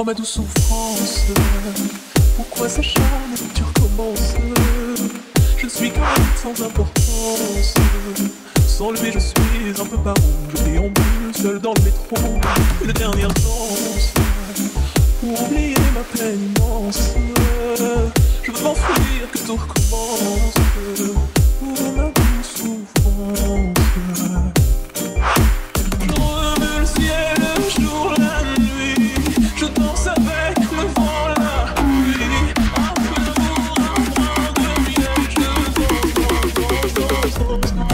Oh ma douce souffrance, pourquoi s'acharne et tu recommences Je suis qu'un sans importance. Sans lever, je suis un peu par où je déambule seul dans le métro. Une dernière danse pour oublier ma peine immense. Je veux m'enfuir, que tout recommence. Thank you.